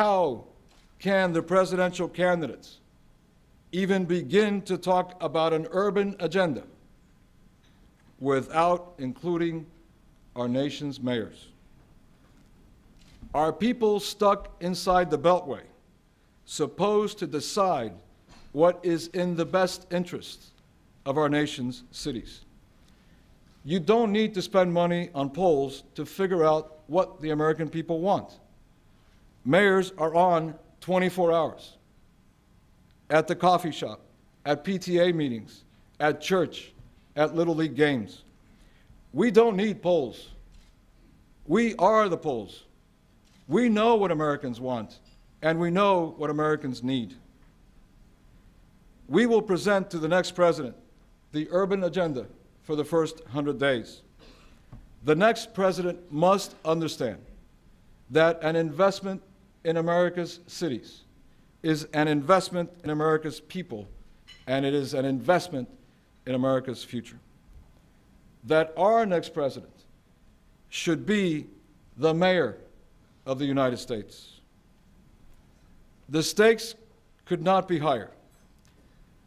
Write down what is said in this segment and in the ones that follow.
How can the presidential candidates even begin to talk about an urban agenda without including our nation's mayors? Are people stuck inside the Beltway supposed to decide what is in the best interest of our nation's cities? You don't need to spend money on polls to figure out what the American people want. Mayors are on 24 hours at the coffee shop, at PTA meetings, at church, at Little League games. We don't need polls. We are the polls. We know what Americans want, and we know what Americans need. We will present to the next president the urban agenda for the first 100 days. The next president must understand that an investment in America's cities is an investment in America's people, and it is an investment in America's future. That our next president should be the mayor of the United States. The stakes could not be higher.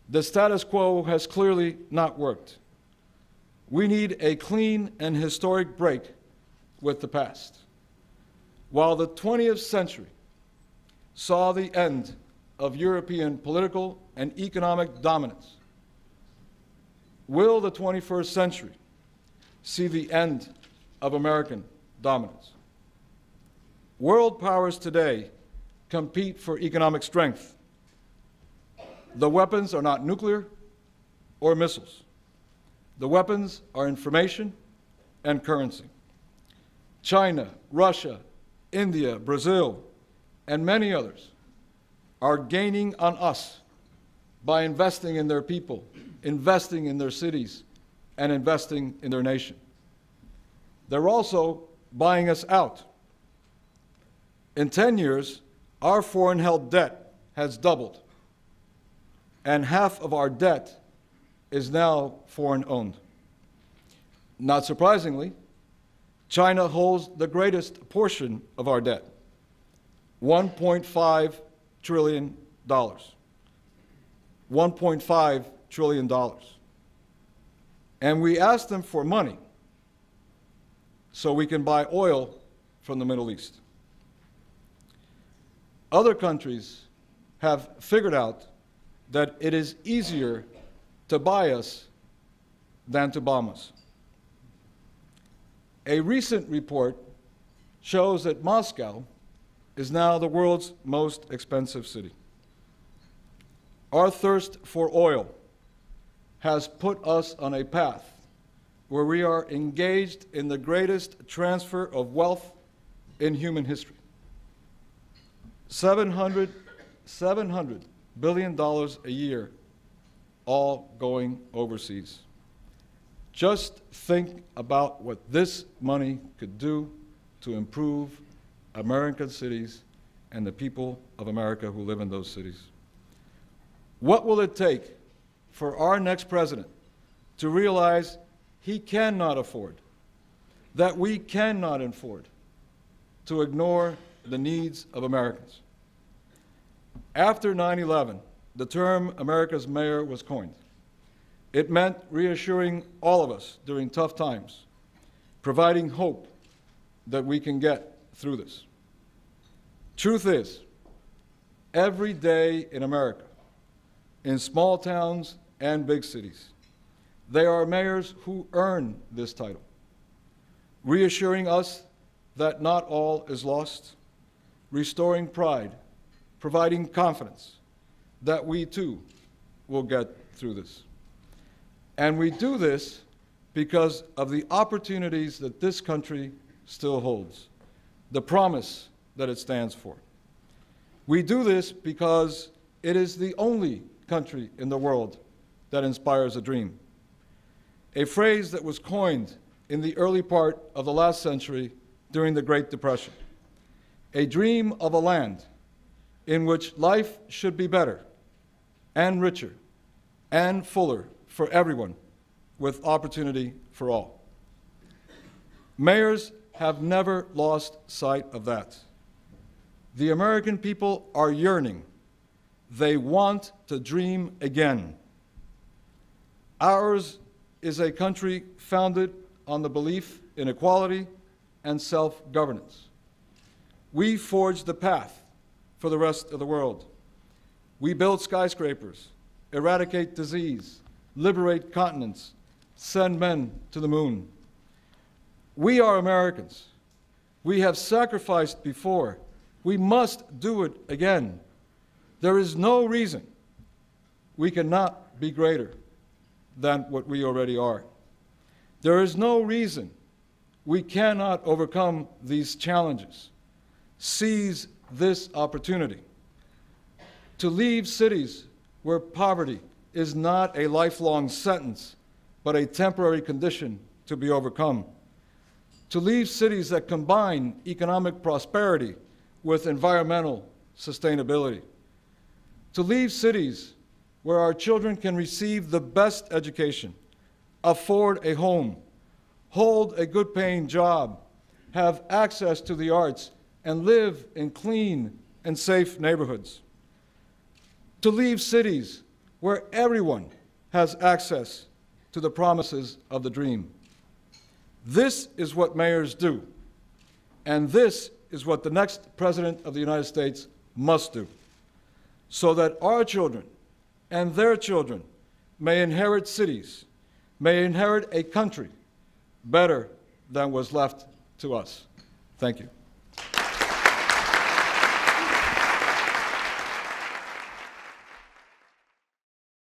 The status quo has clearly not worked. We need a clean and historic break with the past. While the 20th century saw the end of European political and economic dominance, will the 21st century see the end of American dominance? World powers today compete for economic strength. The weapons are not nuclear or missiles. The weapons are information and currency. China, Russia, India, Brazil, and many others are gaining on us by investing in their people, investing in their cities, and investing in their nation. They're also buying us out. In 10 years, our foreign held debt has doubled, and half of our debt is now foreign owned. Not surprisingly, China holds the greatest portion of our debt $1.5 trillion. $1.5 trillion. And we ask them for money so we can buy oil from the Middle East. Other countries have figured out that it is easier to buy us than to bomb us. A recent report shows that Moscow is now the world's most expensive city. Our thirst for oil has put us on a path where we are engaged in the greatest transfer of wealth in human history. 700, 700 billion dollars a year all going overseas. Just think about what this money could do to improve American cities and the people of America who live in those cities. What will it take for our next president to realize he cannot afford, that we cannot afford, to ignore the needs of Americans? After 9 11, the term America's mayor was coined. It meant reassuring all of us during tough times, providing hope that we can get through this. Truth is, every day in America, in small towns and big cities, there are mayors who earn this title, reassuring us that not all is lost, restoring pride, providing confidence that we too will get through this. And we do this because of the opportunities that this country still holds, the promise that it stands for. We do this because it is the only country in the world that inspires a dream. A phrase that was coined in the early part of the last century during the Great Depression. A dream of a land in which life should be better and richer and fuller for everyone with opportunity for all. Mayors have never lost sight of that. The American people are yearning. They want to dream again. Ours is a country founded on the belief in equality and self governance. We forged the path for the rest of the world. We build skyscrapers, eradicate disease, liberate continents, send men to the moon. We are Americans. We have sacrificed before. We must do it again. There is no reason we cannot be greater than what we already are. There is no reason we cannot overcome these challenges. Seize this opportunity. To leave cities where poverty is not a lifelong sentence, but a temporary condition to be overcome. To leave cities that combine economic prosperity with environmental sustainability. To leave cities where our children can receive the best education, afford a home, hold a good paying job, have access to the arts, and live in clean and safe neighborhoods. To leave cities where everyone has access to the promises of the dream. This is what mayors do, and this is what the next President of the United States must do, so that our children and their children may inherit cities, may inherit a country better than was left to us. Thank you.